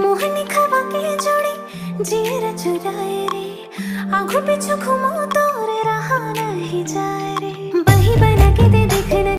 মোহনী খাবাকে জোড়ি জিয়ের চুরাए रे आंखों पिछू घुमो तोरे रहा नहीं जाए रे